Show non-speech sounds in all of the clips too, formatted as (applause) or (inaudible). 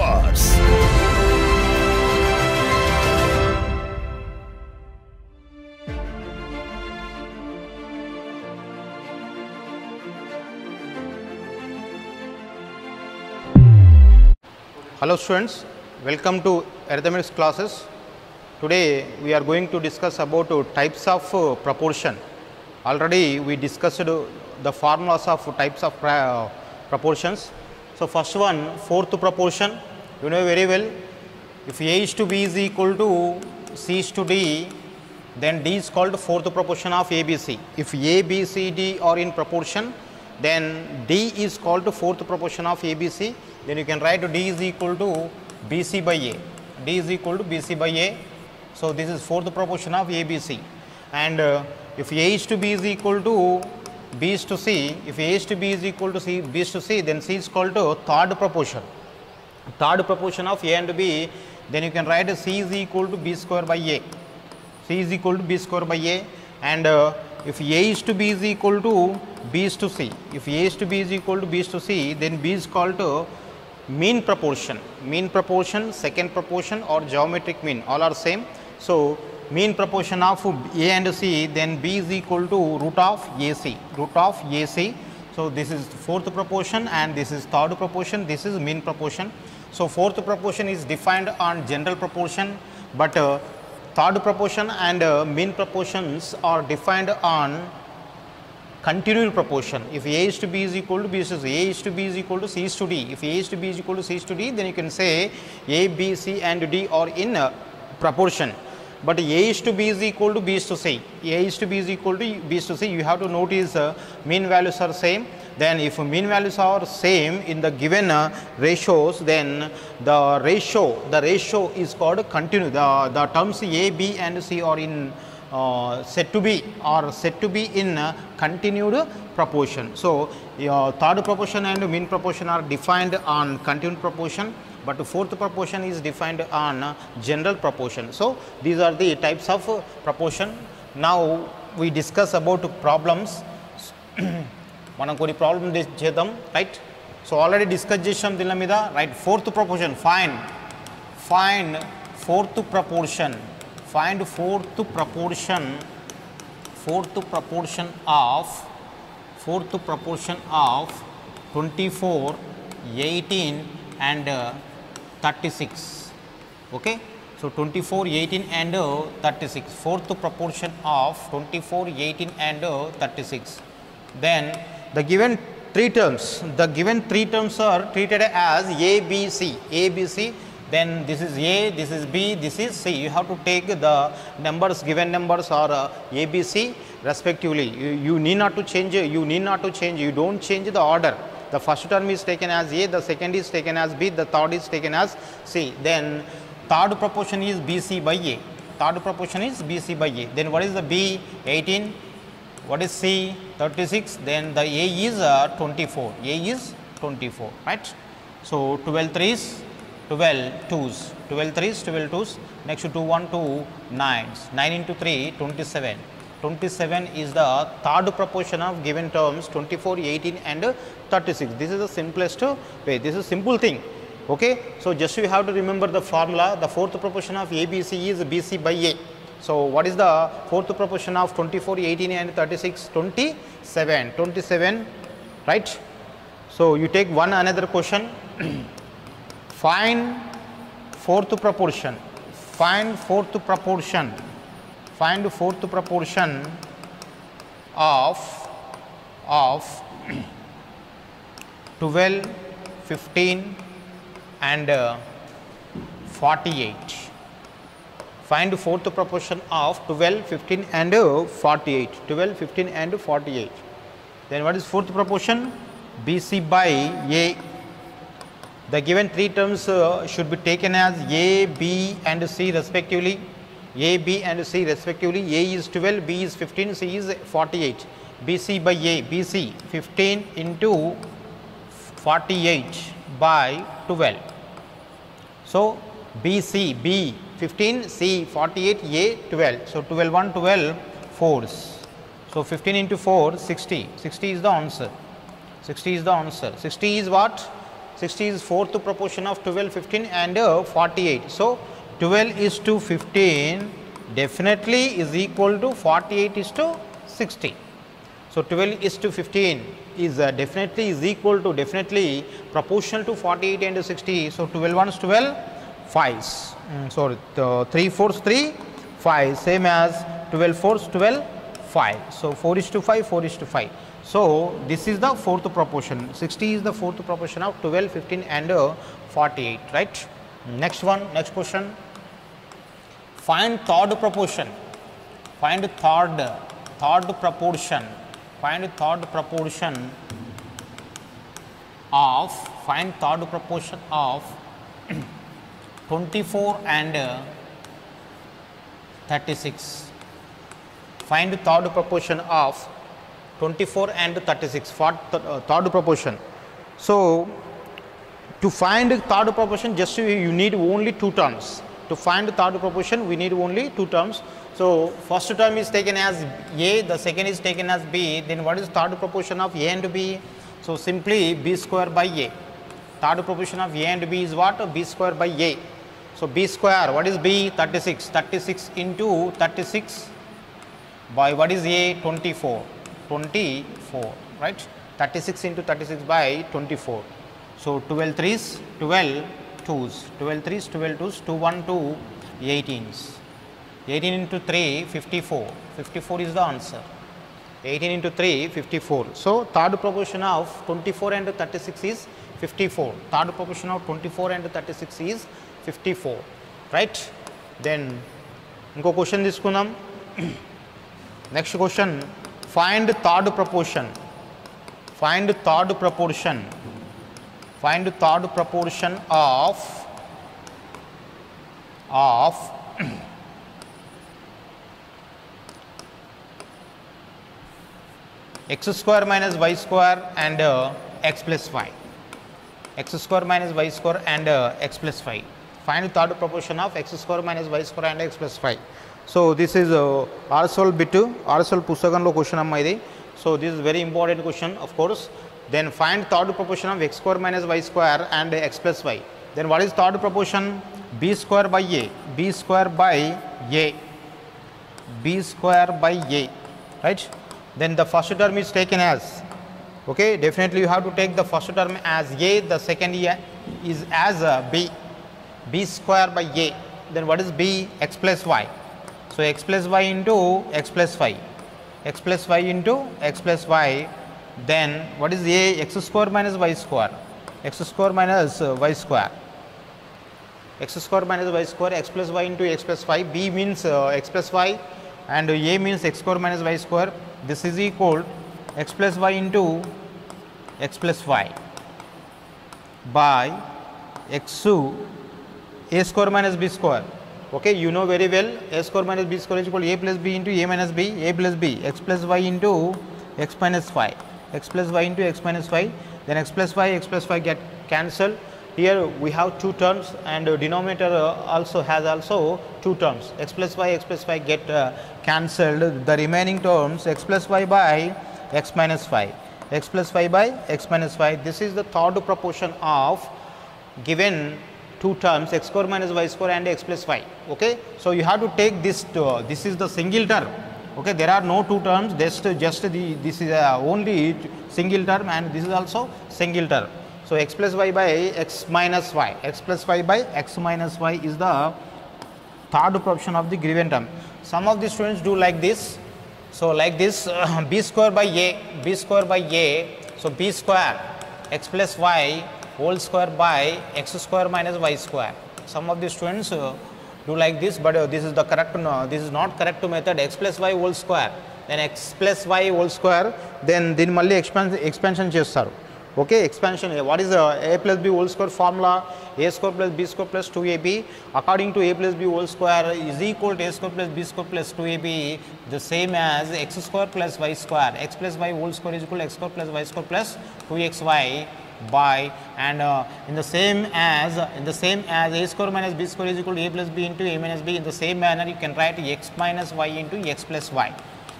Hello students, welcome to arithmetics classes. Today we are going to discuss about types of uh, proportion. Already we discussed the formulas of types of uh, proportions. So first one fourth proportion, you know very well if A is to B is equal to C is to D then D is called fourth proportion of ABC. If A, B, C, D are in proportion then D is called fourth proportion of ABC then you can write D is equal to BC by A. D is equal to BC by A. So, this is fourth proportion of ABC and uh, if A is to B is equal to B is to C, if A is to B is equal to C, B is to C then C is called to third proportion third proportion of A and B, then you can write C is equal to B square by A. C is equal to B square by A and uh, if A is to B is equal to B is to C. If A is to B is equal to B is to C, then B is called to mean proportion. Mean proportion, second proportion or geometric mean all are same. So, mean proportion of A and C then B is equal to root of AC, root of AC. So, this is fourth proportion and this is third proportion, this is mean proportion. So, fourth proportion is defined on general proportion, but uh, third proportion and uh, mean proportions are defined on continual proportion. If A is to B is equal to B is to A is to B is equal to C is to D. If A is to B is equal to C is to D, then you can say A, B, C and D are in uh, proportion. But A is to B is equal to B is to C. A is to B is equal to B is to C. You have to notice uh, mean values are same. Then if mean values are same in the given uh, ratios, then the ratio, the ratio is called continue. The, the terms A, B and C are in uh, said to be or said to be in uh, continued proportion. So, your third proportion and mean proportion are defined on continued proportion, but fourth proportion is defined on uh, general proportion. So, these are the types of uh, proportion. Now, we discuss about problems. (clears throat) మనం కొన్ని problem చేద్దాం right so already discuss చేసాం దీని మీద right fourth proportion fine find fourth proportion find fourth proportion fourth proportion of fourth proportion of twenty four eighteen and 36 okay? So 24 18 and uh, 36 fourth proportion of 24 18 and uh, 36 then the given three terms the given three terms are treated as a b c. A b c then this is a this is b this is c. You have to take the numbers given numbers or uh, a b c respectively. You, you need not to change you need not to change. You don't change the order the first term is taken as a the second is taken as b the third is taken as c. Then third proportion is bc by a. Third proportion is bc by a. Then what is the b? 18 what is C? 36 then the A is uh, 24 A is 24 right. So, 12 threes 12 twos. 12 threes 12 twos. Next to 2 1 2 nines. 9 into 3 27 27 is the third proportion of given terms 24 18 and 36 this is the simplest way. This is simple thing. Okay. So, just you have to remember the formula. The fourth proportion of ABC is BC by A. So, what is the fourth proportion of 24, 18 and 36? 27, 27, right. So, you take one another question, (clears throat) find fourth proportion, find fourth proportion, find fourth proportion of, of (clears throat) 12, 15 and uh, 48 find fourth proportion of 12, 15 and uh, 48. 12, 15 and 48. Then what is fourth proportion? BC by A. The given three terms uh, should be taken as A, B and C respectively. A, B and C respectively. A is 12, B is 15, C is 48. BC by A, BC 15 into 48 by 12. So, BC, B 15, C 48, A 12. So, 12 1 12 4s. So, 15 into 4 60, 60 is the answer. 60 is the answer. 60 is what? 60 is fourth proportion of 12, 15 and uh, 48. So, 12 is to 15 definitely is equal to 48 is to 60. So, 12 is to 15 is uh, definitely is equal to definitely proportional to 48 and 60. So, 12 ones 12 5s. Mm, so, the 3 fours 3 5 same as 12 fours 12 5. So, 4 is to 5 4 is to 5. So, this is the fourth proportion 60 is the fourth proportion of 12 15 and uh, 48 right. Next one next question find third proportion. Find third third proportion. Find third proportion of find third proportion of (clears throat) 24 and uh, 36 find third proportion of 24 and 36 for th- uh, third proportion. So to find third proportion just you, you need only two terms to find the third proportion we need only two terms. So first term is taken as a the second is taken as b then what is third proportion of a and b? So simply b square by a. Third proportion of a and b is what? B square by a. So b square what is b? 36 36 into 36 by what is a? 24 24 right? 36 into 36 by 24 so 12 threes 12 2s 12 threes 12 2s 2 1 2 18s 18 into 3 54 54 is the answer 18 into 3 54 so third proportion of 24 and 36 is 54 third proportion of 24 and 36 is 54 right then ఇంకో question తీసుకుందాం (clears throat) next question find third proportion find third proportion find the third proportion of of (clears throat) x square minus y square and uh, x plus 5 x square minus y square and uh, x plus 5 find the third proportion of x square minus y square and x plus 5 so this is uh, rsol bit rsol pusaganlo question amma idi so this is very important question of course then find third proportion of x square minus y square and x plus y. Then what is third proportion? B square by a. B square by a. B square by a. Right? Then the first term is taken as okay definitely you have to take the first term as a the second is as uh, b. B square by a. Then what is b? X plus y. So x plus y into x plus 5 x plus y into x plus y then what is a? X square minus y square. X square minus uh, y square. X square minus y square x plus y into x plus 5 b means uh, x plus y and a means x square minus y square. This is equal x plus y into x plus y by x a square minus b square. Okay you know very well a square minus b square is equal a plus b into a minus b a plus b. X plus y into x minus 5 x plus y into x minus y then x plus y x plus y get cancelled. Here we have two terms and uh, denominator uh, also has also two terms. x plus y x plus y get uh, cancelled. The remaining terms x plus y by x minus y. x plus y by x minus y. This is the third proportion of given two terms x square minus y square and x plus 5 okay? So you have to take this to, this is the single term okay there are no two terms just just the this is uh, only single term and this is also single term. So x plus y by x minus y. x plus y by x minus y is the third proportion of the given term. Some of the students do like this. So like this uh, (clears throat) b square by a b square by a. So b square x plus y whole square by x square minus y square. Some of the students uh, do like this but uh, this is the correct no, this is not correct method x plus y whole square then x plus y whole square then దీన్ని మళ్ళీ expanse expansion చేస్తారు okay expansion what is a plus B whole square formula A square plus B square plus two AB according to A plus B whole square is equal to A square plus B square plus two AB the same as X square plus y square X plus y whole square is equal X square plus y square plus two X why by and uh, in the same as in the same as a square minus b square is equal to a plus b into a minus b in the same manner you can write x minus y into x plus y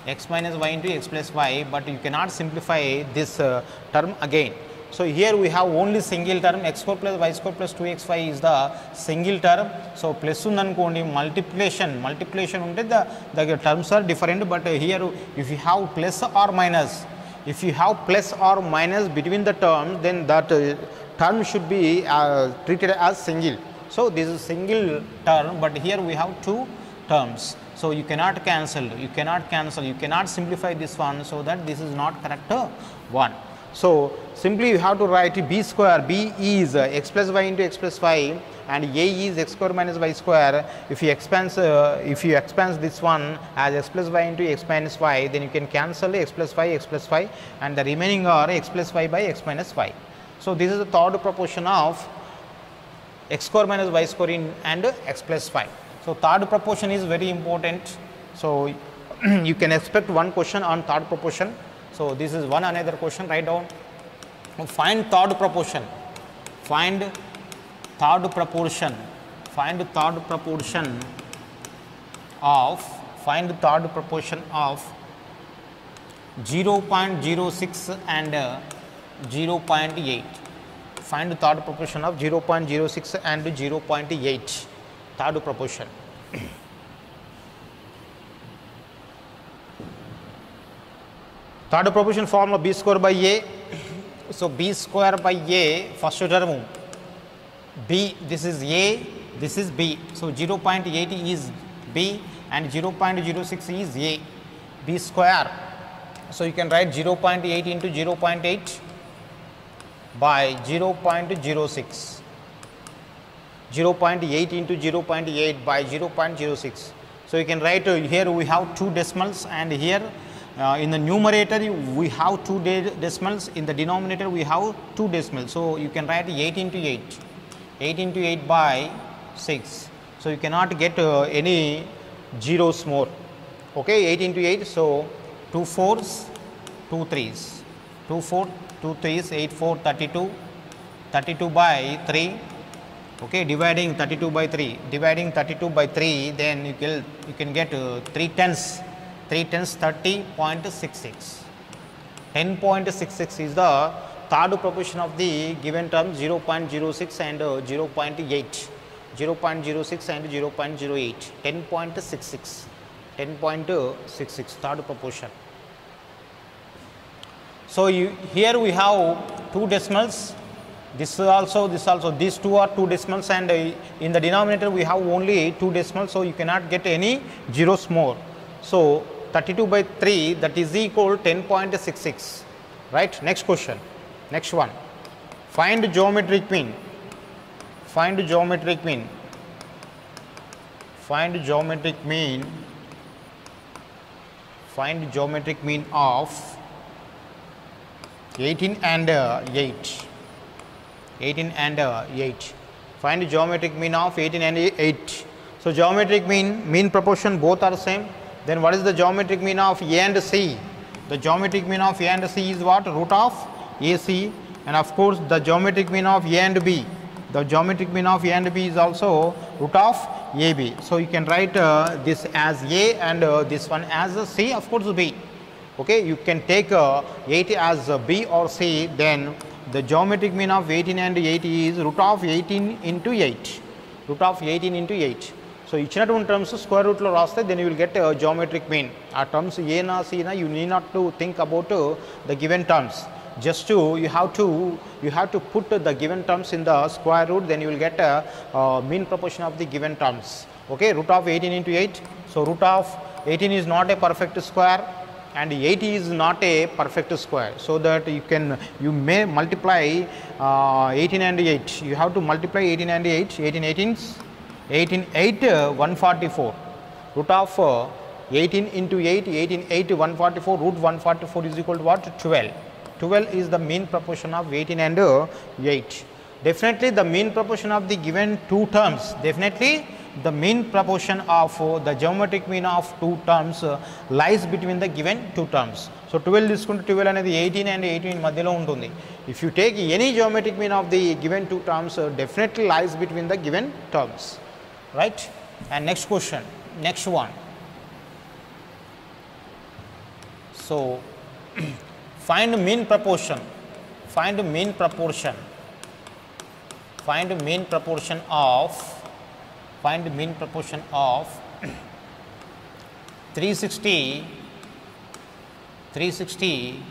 x minus y into x plus y but you cannot simplify this uh, term again So, here we have only single term x square plus y square plus 2xy is the single term. So, plus ఉందనుకోండి multiplication multiplication ఉంటే the the terms are different but here if you have plus or minus if you have plus or minus between the terms then that uh, term should be uh, treated as single. So, this is single term but here we have two terms. So, you cannot cancel, you cannot cancel, you cannot simplify this one so that this is not correct one. So, simply you have to write b square, b is uh, x plus y into x plus y and a is x square minus y square. If you expand, uh, if you expand this one as x plus y into x minus y then you can cancel x plus y, x plus y and the remaining are x plus y by x minus y. So, this is the third proportion of x square minus y square in and x plus y. So, third proportion is very important. So, (clears throat) you can expect one question on third proportion. So, this is one another question write down. Find third proportion. Find third proportion. Find third proportion of find third proportion of 0.06 and uh, 0.8 find third proportion of 0.06 and 0.8 third proportion third proportion formula b square by a. So b square by a first term b this is a this is b. So 0.80 is b and 0.06 is a. B square. So you can write 0.8 into 0.8 by 0.06 0.8 into 0.8 by 0.06 so you can write here we have two decimals and here uh, in the numerator we have two de- decimals. In the denominator we have two decimals. So you can write 8 into 8 8 into 8 by 6 so you cannot get uh, any zeros more. Okay 8 into 8 so 2 fours 2 threes. 2 4 2 threes 8 4 32 32 by 3 okay dividing 32 by 3 dividing 32 by 3 then you can you can get uh, 3 tenths 3 tenths 30.66 10.66 is the third proportion of the given term 0.06 and uh, 0.8 0.06 and 0.08 10.66 10.66 third proportion so you, here we have two decimals. This is also, this also, these two are two decimals and uh, in the denominator we have only two decimals. So you cannot get any zeros more. So 32 by 3 that is equal 10.66. Right. Next question. Next one. Find geometric mean. Find geometric mean. Find geometric mean. Find geometric mean of 18 and uh, 8 18 and uh, 8 find geometric mean of 18 and 8 so geometric mean mean proportion both are same then what is the geometric mean of a and c? The geometric mean of a and c is what? Root of ac and of course the geometric mean of a and b. The geometric mean of a and b is also root of ab so you can write uh, this as a and uh, this one as c, of course b. Okay? You can take uh, 8 as b or c. Then the geometric mean of 18 and 80 is root of 18 into 8 root of 18 into 8 so ఇచ్చినటువంటి terms square రూట్లో రాస్తే then you will get geometric mean ఆ terms ఏనా సీనా you need not to think about the given terms just to you have to you have to put the given terms in the square root then you will get a, uh, mean proportion of the given terms okay root of 18 into 8 so root of 18 is not a perfect square and 80 is not a perfect square so that you can you may multiply uh, 18 and 8 you have to multiply 18 and 8 18 18s 18 8 uh, 144 root of uh, 18 into 8 18 8 144 root 144 is equal to what 12 12 is the mean proportion of 18 and uh, 8 definitely the mean proportion of the given two terms definitely the mean proportion of uh, the geometric mean of two terms uh, lies between the given two terms so 12 తీసుకుంటే 12 అనేది 18 and 18 మధ్యలో ఉంటుంది if you take any geometric mean of the given two terms uh, definitely lies between the given terms right? And next question next one. So (clears throat) find mean proportion find mean proportion find mean proportion of find mean proportion of (clears throat) 360 360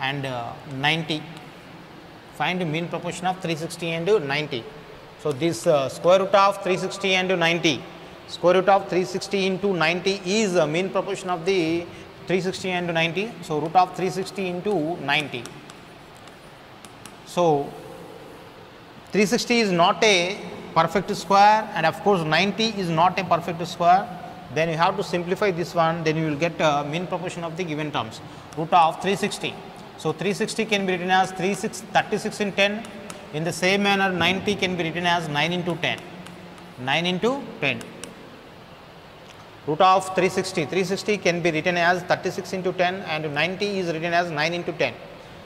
and uh, 90 find mean proportion of 360 and 90 so this uh, square root of 360 and 90 square root of 360 into 90 is a mean proportion of the 360 and 90 so root of 360 into 90 so 360 is not a perfect square and of course 90 is not a perfect square. Then you have to simplify this one then you will get a mean proportion of the given terms. Root of 360 so 360 can be written as 36 36 in 10 in the same manner 90 can be written as 9 into 10 9 into 10 root of 360 360 can be written as 36 into 10 and 90 is written as 9 into 10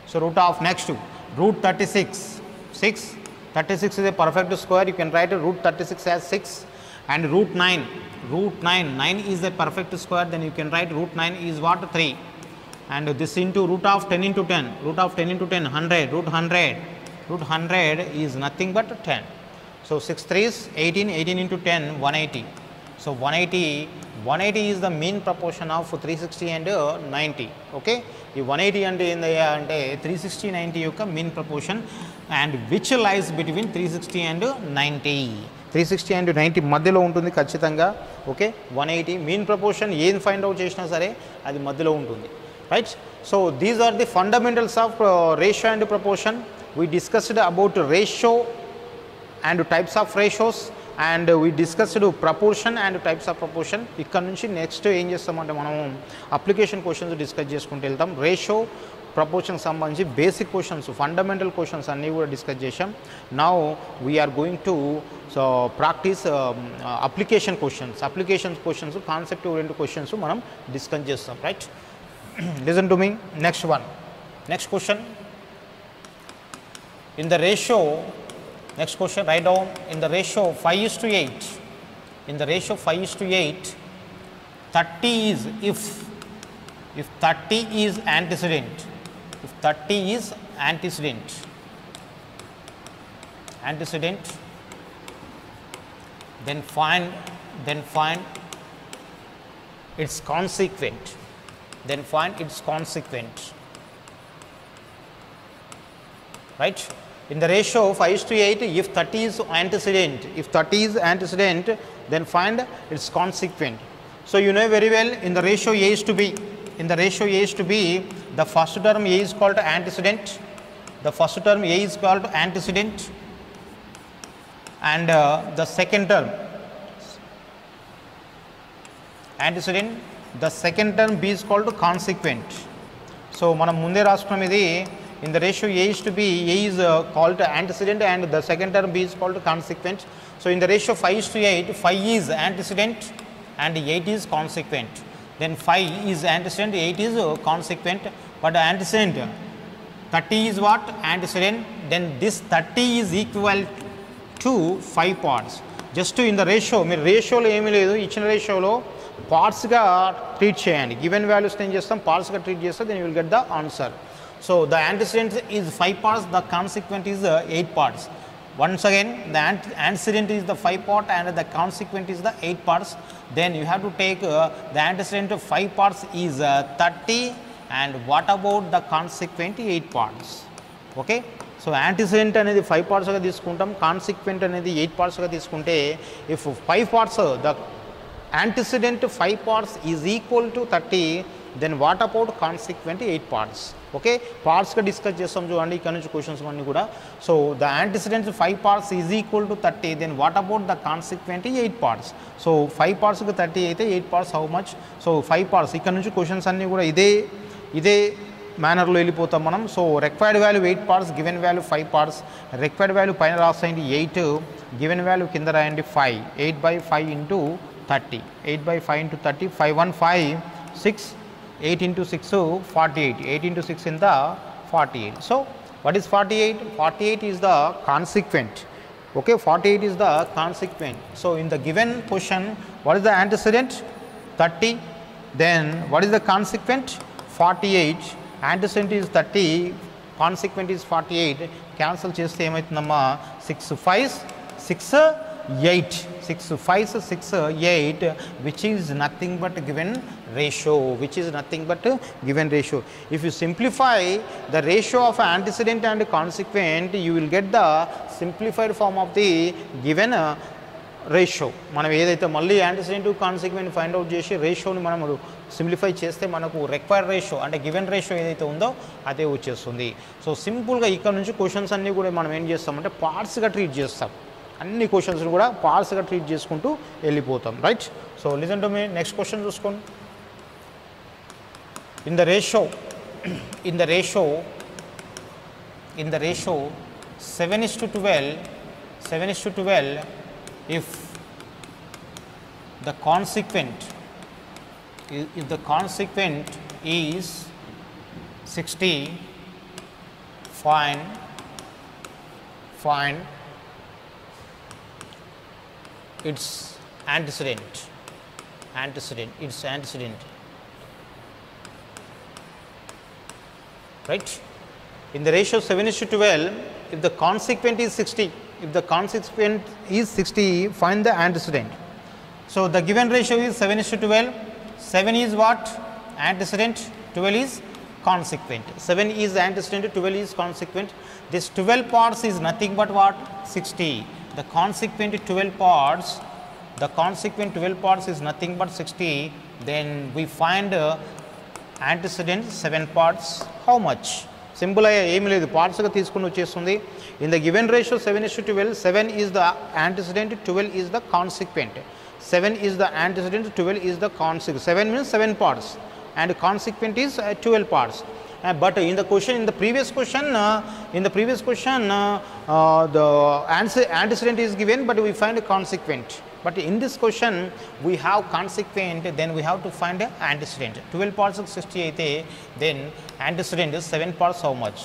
so root of next to root 36 6 36 is a perfect square. You can write a root 36 as 6 and root 9 root 9 9 is a perfect square. Then you can write root 9 is what? 3 and this into root of 10 into 10 root of 10 into 10 100 root 100 root 100 is nothing but 10 so 6 3 is 18 18 into 10 180 so 180 180 is the mean proportion of 360 and uh, 90 okay ఈ one eighty అంటే ఏందయ్యా అంటే three sixty ninety యొక్క mean proportion and which lies between three sixty and ninety three sixty and ninety మధ్యలో ఉంటుంది ఖచ్చితంగా okay one eighty mean proportion ఏం find out చేసినా సరే అది మధ్యలో ఉంటుంది right so these are the fundamentals of ratio and proportion we discussed about ratio and types of ratios and we discussed proportion and types of proportion ఇక్కడ నుంచి next ఏం చేస్తామంటే మనం అప్లికేషన్ క్వశ్చన్స్ డిస్కస్ చేసుకుంటూ వెళ్తాం రేషియో ప్రపోర్షన్ సంబంధించి basic questions fundamental questions అన్నీ కూడా డిస్కస్ చేసాం now we are going to so practice application questions application questions concept oriented questions మనం డిస్కస్ చేస్తాం right (clears throat) listen to me next one next question in the ratio next question write down. In the ratio 5 is to 8 in the ratio 5 is to 8 30 is if. If 30 is antecedent. If 30 is antecedent. Antecedent. Then find then find its consequent. Then find its consequent. Right in the ratio 5 is to 8 if 30 is antecedent if 30 is antecedent then find its consequent so you know very well in the ratio a is to b in the ratio a is to b the first term a is called antecedent the first term a is called antecedent and uh, the second term antecedent the second term b is called consequent so మనం ముందే రాసుకున్నాం ఇది in the ratio A is to be A is called antecedent and the second term b is called consequent so in the ratio 5 is to 8 5 is antecedent and 8 is consequent then 5 is antecedent 8 is uh, consequent but antecedent 30 is what antecedent then this 30 is equal to 5 parts just in the ratio మీరు రేషియోలో ఏమీ లేదు ఇచ్చిన రేషియోలో పార్ట్స్గా treat చేయండి given values ఏం చేస్తాం పార్ట్స్గా ట్రీట్ చేస్తే then will get the answer so the antecedent is five parts the consequent is eight parts once again the ant- antecedent is the 5 part and the consequent is the 8 parts then you have to take uh, the antecedent of 5 parts is uh, 30 and what about the consequent 8 parts okay so antecedent అనేది five పార్ట్స్గా తీసుకుంటాం consequent అనేది eight పార్ట్స్గా తీసుకుంటే if five parts the antecedent five parts is equal to thirty then what about consequent eight parts Okay పార్ట్స్గా discuss చేస్తాం చూడండి ఇక్కడ నుంచి క్వశ్చన్స్ అన్నీ కూడా. So the antecedents five parts is equal to thirty then what about the consequent eight parts so five పార్ట్స్కి thirty అయితే eight parts how much so five parts ఇక్కడ నుంచి క్వశ్చన్స్ అన్నీ కూడా ఇదే ఇదే మేనర్లో వెళ్ళిపోతాం మనం. So required value eight parts given value five parts required value పైన రాసేయండి ఎయిట్ గివెన్ వాల్యూ కింద రాయండి five eight by five into thirty eight by five into thirty five one five six eight into six forty eight eight into six ఇంత forty eight so what is forty eight forty eight is the consequent okay 48 is the consequent so in the given question what is the antecedent 30 then what is the consequent 48 antecedent is 30 consequent is forty eight cancel చేస్తే ఏమవుతుందమ్మా six five six eight six five six eight which is nothing but given ratio which is nothing but given given ratio. If you simplify the ratio of antecedent and consequent you will get the simplified form of the given ratio మనం ఏదైతే మళ్ళీ antecedent consequent find out చేసి రేషియోని మనం simplify చేస్తే మనకు required ratio అంటే given ratio ఏదైతే ఉందో అదే వచ్చేస్తుంది. సో సింపుల్గా ఇక్కడ నుంచి క్వశ్చన్స్ అన్నీ కూడా మనం ఏం చేస్తామంటే పార్ట్స్గా ట్రీట్ చేస్తాం. అన్ని క్వశ్చన్స్ కూడా పాల్స్గా ట్రీట్ చేసుకుంటూ వెళ్ళిపోతాం right so listen to me next question చూసుకోండి. In the ratio in the ratio in the ratio seven is to twelve seven is to twelve if the consequent if the consequent is sixty fine fine its antecedent antecedent its antecedent. Right? In the ratio 7 is to 12 if the consequent is 60 if the consequent is 60 find the antecedent. So the given ratio is 7 is to 12 7 is what? Antecedent. 12 is consequent. 7 is antecedent. 12 is consequent. This 12 parts is nothing but what? 60 the consequent 12 parts the consequent 12 parts is nothing but 60 then we find uh, antecedent seven parts how much simple అయ్యా ఏమి లేదు పార్ట్స్గా తీసుకుని వచ్చేస్తుంది in the given ratio seven is to twelve seven is the antecedent twelve is the consequent seven is the antecedent twelve is the కాన్సిక్ seven means seven parts and consequent is twelve parts but in the question in the previous question uh, in the previous question uh, uh, the answer antecedent is given but we find a consequent but in this question we have consequent then we have to find a antecedent 12 parts of 60 అయితే then antecedent is 7 parts how much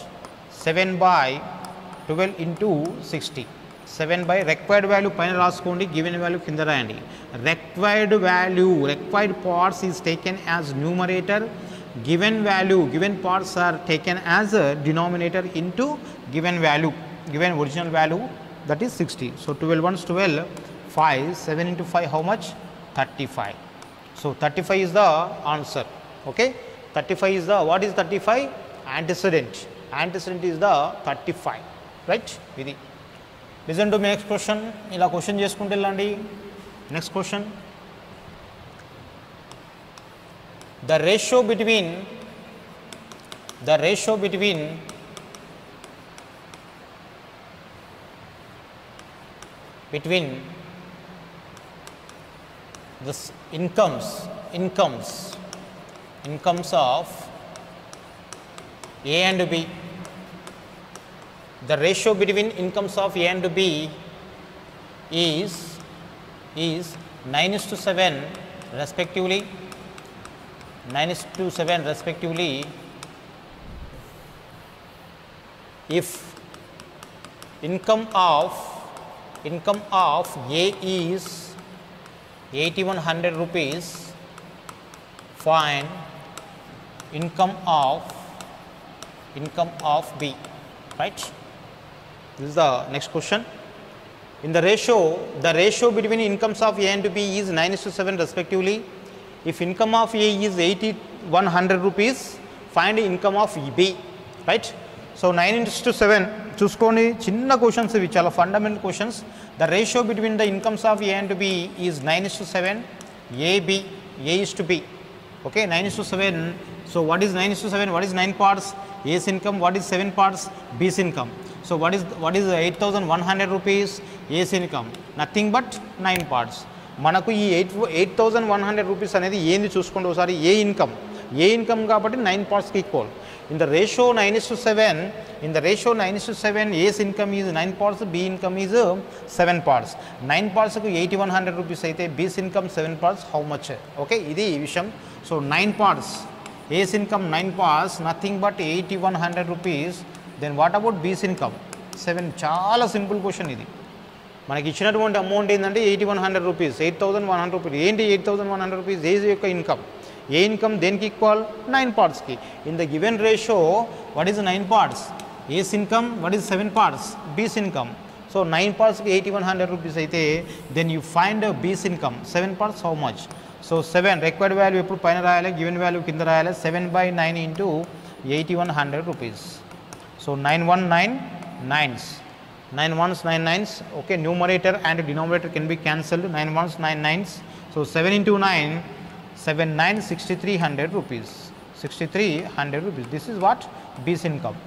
7 by 12 into 60 seven by required value పైన రాసుకోండి given value కింద రాయండి required value required parts is taken as numerator given value given parts are taken as a denominator into given value given original value that is 60 so 12 ones 12 5 7 into 5 how much 35 so 35 is the answer okay 35 is the what is 35 antecedent antecedent is the 35 right ఇది listen to next question ఇలా question చేసుకుంటే వెళ్ళండి next question The ratio between the ratio between between this incomes incomes incomes of a and b. The ratio between incomes of a and b is is 9 is to 7 respectively 9 is to 7 respectively. If income of income of A is 8100 rupees find income of income of B right? This is the next question. In the ratio the ratio between incomes of A and B is 9 is to 7 respectively if income of A is 8100 rupees find income of B right so nine into to seven చూసుకోండి చిన్న questions ఇవి చాలా fundamental questions the ratio between the incomes of A and B is nine is to seven AB A is to be okay nine is to seven so what is nine is to seven what is nine parts A's income what is seven parts B's income so what is what is eight thousand one hundred rupees ace income nothing but nine parts మనకు ఈ eight eight thousand one hundred rupees అనేది ఏంది చూసుకోండి ఒకసారి? A income? A income కాబట్టి nine పార్ట్స్కి equal. In the ratio nine is to seven in the ratio nine is to seven A's income is nine parts B income is seven parts. Nine పార్ట్స్కు eighty one hundred rupees అయితే B's income seven parts how much? Okay ఇది ఈ విషయం. So nine parts A's income nine parts nothing but eighty one hundred rupees then what about B's income? Seven చాలా simple question ఇది. మనకి ఇచ్చినటువంటి amount ఏంటంటే eighty one hundred rupees eight thousand one hundred rupees ఏంటి eight thousand one hundred rupees A's యొక్క income A income దేనికి equal nine పార్ట్స్కి in the given ratio what is nine parts A's income what is seven parts B's income so nine పార్ట్స్కి eighty one hundred rupees అయితే then you find B's income seven parts how much so seven required value ఎప్పుడు పైన రాయాలి? Given value కింద రాయాలి? Seven by nine into eighty one hundred rupees so nine one nine nines nine ones nine nines okay numerator and denominator can be cancelled nine ones nine nines so seven into nine seven nine sixty three hundred rupees sixty three hundred rupees this is what బీస్ income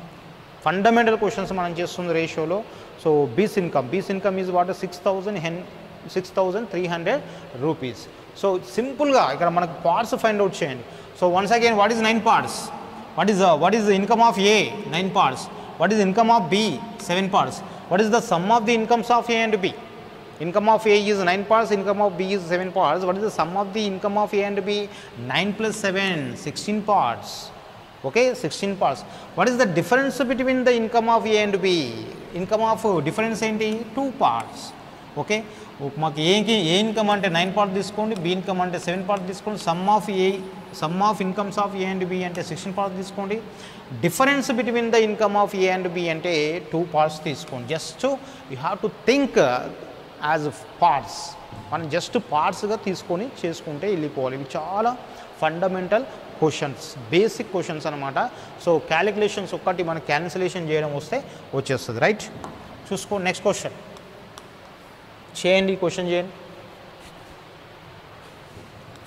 fundamental questions మనం చేస్తుంది రేషియోలో so బీస్ income బీస్ income is what six thousand hen six thousand three hundred rupees so సింపుల్గా ఇక్కడ మనకు parts find out చేయండి so once again what is nine parts what is what is income of A nine parts what is income of B seven parts what is the sum of the incomes of A and B income of A is 9 parts, income of B is 7 parts. What is the sum of the income of A and B? 9 plus 7, 16 parts. Okay, 16 parts. What is the difference between the income of A and B? Income of difference ఏంటి two parts okay మాకు ఏకి ఏ income అంటే nine part తీసుకోండి B income అంటే seven part తీసుకోండి some of A some of incomes of A and B అంటే sixteen parts తీసుకోండి difference between the income of A and B అంటే టూ పార్ట్స్ తీసుకోండి. Just you have to think as parts. మనం just పార్ట్స్గా తీసుకొని చేసుకుంటే వెళ్ళిపోవాలి. ఇవి చాలా ఫండమెంటల్ క్వశ్చన్స్ బేసిక్ క్వశ్చన్స్ అనమాట సో క్యాలిక్యులేషన్స్ ఒక్కటి మనం క్యాన్సిలేషన్ చేయడం వస్తే వచ్చేస్తుంది. రైట్? చూసుకో నెక్స్ట్ క్వశ్చన్. చేయండి క్వశ్చన్ చేయండి.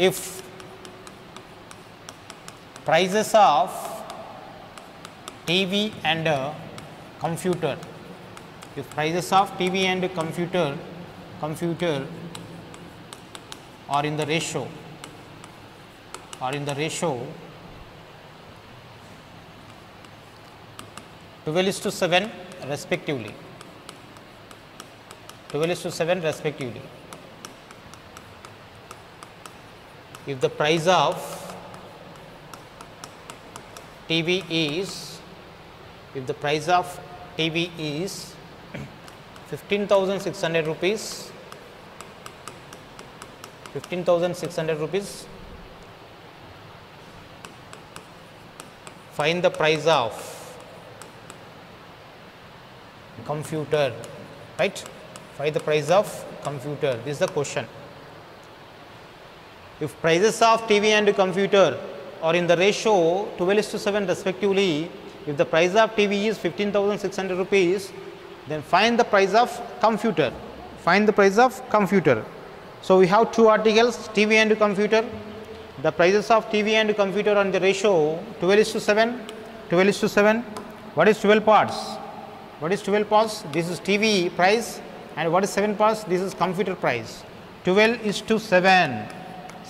If prizes of TV and a computer. If prices of TV and computer, computer are in the ratio, are in the ratio 12 is to 7 respectively, 12 is to 7 respectively. If the price of TV is if the price of TV is 15,600 rupees 15,600 rupees find the price of computer right? Find the price of computer. This is the question. If prices of TV and computer are in the ratio 12 is to 7 respectively if the price of TV is 15,600 rupees then find the price of computer. Find the price of computer. So we have two articles tv and computer. The prices of tv and computer on the ratio 12 is to 7 12 is to 7 what is 12 parts? What is 12 parts? This is tv price. And what is 7 parts? This is computer price. 12 is to 7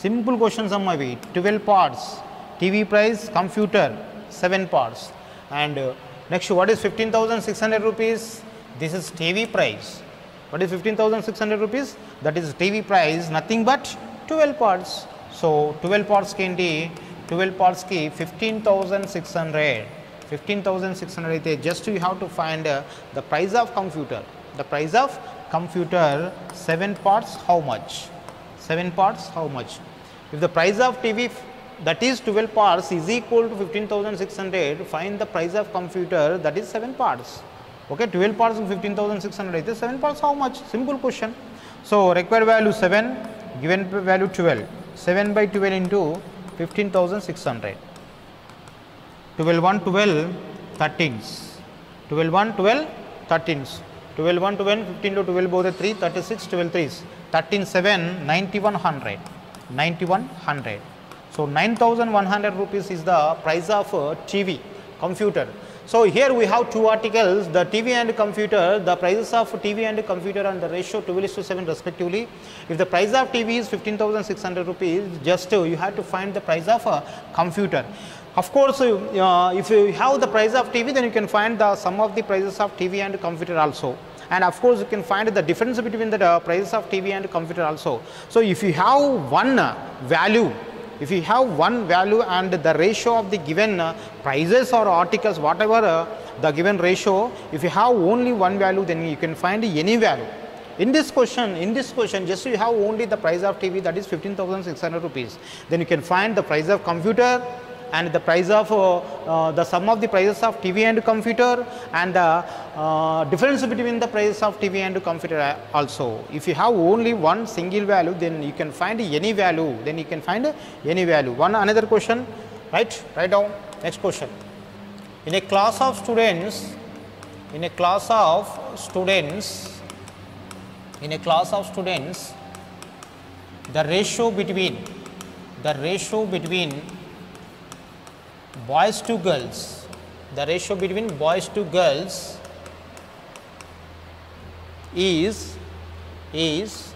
simple questions are ivi 12 parts tv price computer 7 parts and uh, next what is 15600 rupees this is TV price. What is 15,600 rupees? That is TV price, nothing but 12 parts. So 12 parts ki 12 parts ki 15,600. 15,600 అయితే just you have to find uh, the price of computer. The price of computer 7 parts how much? 7 parts how much? If the price of TV that is 12 parts is equal to 15,600 find the price of computer that is 7 parts. okay 12 parts of 15600 అయితే 7 parts how much simple question so required value 7 given value 12 7 by 12 into 15600 12 1 12 13s 12 1 12 13s 12 1 12 15 to 12 both are 3 36 12 3s 13 7 9100 9100 so 9100 rupees is the price of uh, TV computer so here we have two articles, the TV and computer, the prices of TV and computer and the ratio 12 is to 7 respectively. If the price of TV is 15,600 rupees, just uh, you have to find the price of a computer. Of course, uh, if you have the price of TV, then you can find the sum of the prices of TV and computer also. And of course, you can find the difference between the uh, prices of TV and computer also. So if you have one uh, value if you have one value and the ratio of the given uh, prices or articles whatever uh, the given ratio if you have only one value then you can find any value in this question, in this question, just you have only the price of TV that is 15,600 rupees. Then you can find the price of computer and the price of uh, uh, the sum of the prices of TV and computer and the uh, difference between the prices of TV and computer also. If you have only one single value, then you can find any value. Then you can find any value. One another question, right? Write down. Next question. In a class of students, in a class of students, in a class of students, the ratio between the ratio between boys to girls, the ratio between boys to girls is is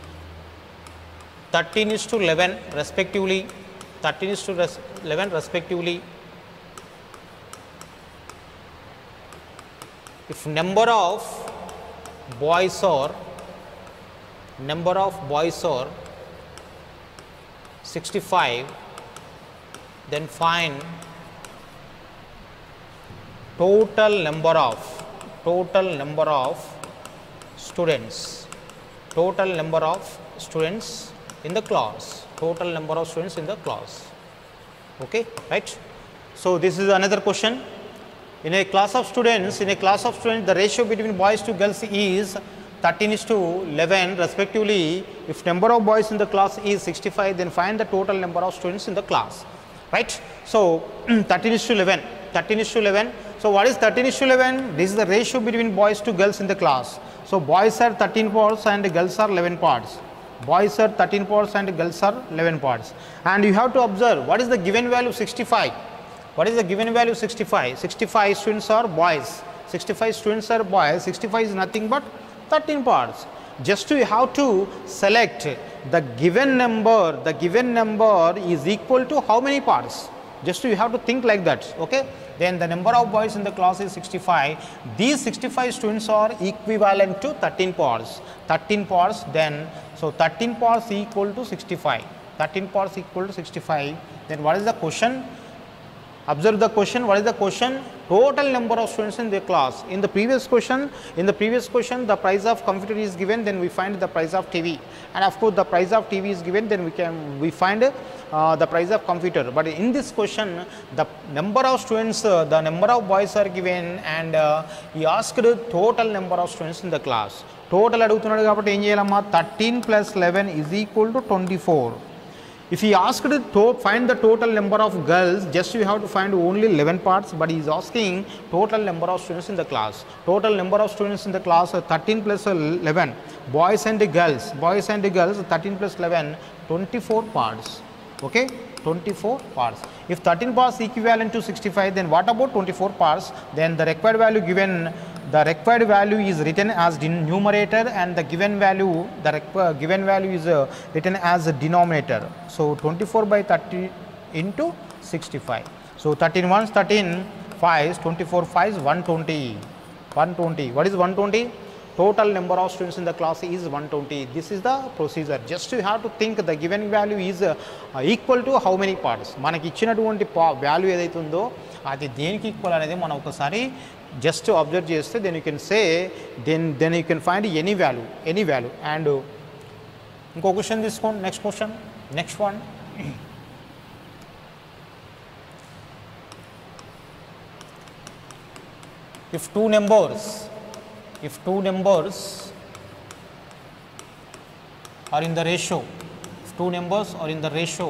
13 is to 11 respectively 13 is to res 11 respectively. If number of boys or number of boys are 65 then find total number of total number of students. Total number of students in the class. Total number of students in the class. Okay right? So this is another question. In a class of students in a class of students the ratio between boys to girls is 13 is to 11 respectively. If number of boys in the class is 65 then find the total number of students in the class. Right? So (clears throat) 13 is to 11 13 is to 11 so what is 13 is to 11 this is the ratio between boys to girls in the class. So boys are 13 parts and girls are 11 parts. Boys are 13 parts and girls are 11 parts. And you have to observe what is the given value 65 what is the given value 65 65 students are boys. 65 students are boys. 65 is nothing but 13 parts. Just you have to select the given number. The given number is equal to how many parts just you have to think like that okay? Then the number of boys in the class is 65 these 65 students are equivalent to 13 parts 13 parts then so 13 parts equal to 65 13 parts equal to 65 then what is the question observe the question what is the question? Total number of students in the class. In the previous question in the previous question the price of computer is given then we find the price of tv and of course the price of tv is given then we can we find uh, the price of computer. But in this question the number of students uh, the number of boys are given and uh, he asked total number of students in the class. Total adugutunnadu kabatti 13 plus 11 is equal to 24 if he asked to find the total number of girls, just you have to find only 11 parts, but he is asking total number of students in the class. Total number of students in the class are 13 plus 11, boys and girls, boys and girls 13 plus 11, 24 parts. Okay, 24 parts. If 13 parts equivalent to 65, then what about 24 parts? Then the required value given the required value is written as den- numerator and the given value the requ- given value is uh, written as a denominator so 24 by 30 into 65 so 13 ones 13 5s 24 5s 120 120 what is 120 total number of students in the class is 120 this is the procedure just you have to think the given value is uh, uh, equal to how many parts మనకి ఇచ్చినటువంటి value ఏదైతే ఉందో అది దేనికి equal అనేది మనం ఒకసారి just observe చేస్తే then you can say then then you can find any value any value and ఇంకో క్వశ్చన్ తీసుకోండి next question next one if two numbers if two numbers are in the ratio if two numbers are in the ratio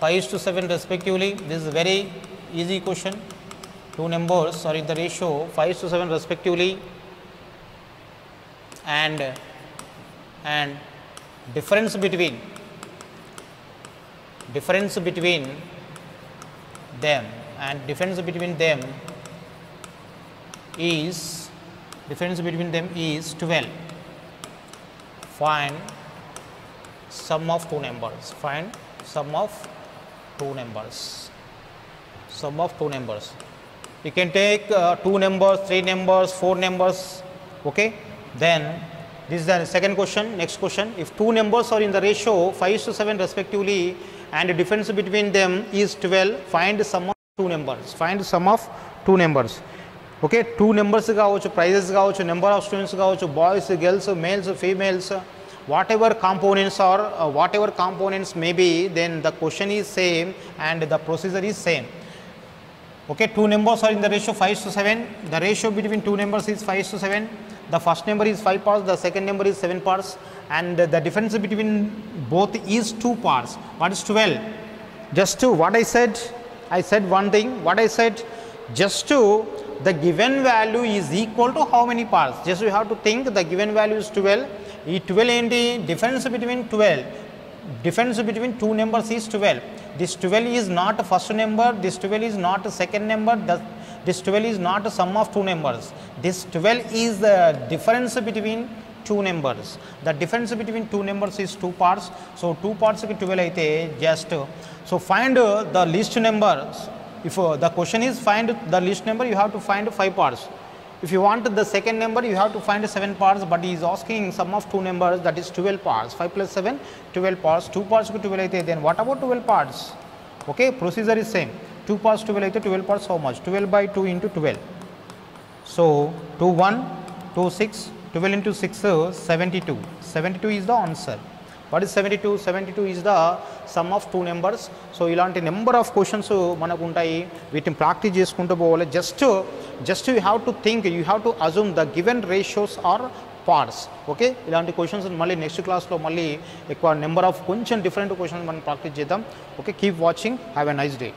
5 is to 7 respectively. This is very easy question. Two numbers in the ratio 5 is to 7 respectively. And and difference between difference between them and difference between them is difference between them is 12 find sum of two numbers. Find sum of two numbers sum of two numbers you can take uh, two numbers three numbers four numbers okay then this is the second question next question if two numbers are in the ratio 5 to 7 respectively and the difference between them is 12 find sum of two numbers find sum of two numbers okay two numbers కావచ్చు prices కావచ్చు number of students కావచ్చు boys girls males females whatever components or uh, whatever components may be then the question is same and the procedure is same. Okay, two numbers are in the ratio 5 to 7, the ratio between two numbers is 5 to 7, the first number is 5 parts, the second number is 7 parts. And the difference between both is 2 parts, what is 12? Just to what I said, I said one thing, what I said. Just to the given value is equal to how many parts, just you have to think the given value is 12 12 and the difference between 12, difference between two numbers is 12. This 12 is not first number, this 12 is not second number, this 12 is not a sum of two numbers. This 12 is the difference between two numbers. The difference between two numbers is two parts. So, two parts ki 12 just. So, find the least number. If uh, the question is find the least number, you have to find five parts. If you want the second number, you have to find 7 parts, but he is asking sum of 2 numbers that is 12 parts. 5 plus 7, 12 parts. 2 parts to 12. Then what about 12 parts? Okay, procedure is same. 2 parts 12 12 parts how much? 12 by 2 into 12. So, 2 1, 2 6, 12 into 6 uh, 72. 72 is the answer. వర్ట్ seventy two seventy two is the sum of two numbers so ఇలాంటి number of questions మనకు ఉంటాయి వీటిని practice చేసుకుంటూ పోవాలి. Just just you have to think you have to assume the given ratios are parts okay ఇలాంటి questions మళ్ళీ next క్లాస్లో మళ్ళీ ఎక్కువ నెంబర్ ఆఫ్ కొంచెం డిఫరెంట్ క్వశ్చన్స్ మనం ప్రాక్టీస్ చేద్దాం. Okay keep watching have a nice day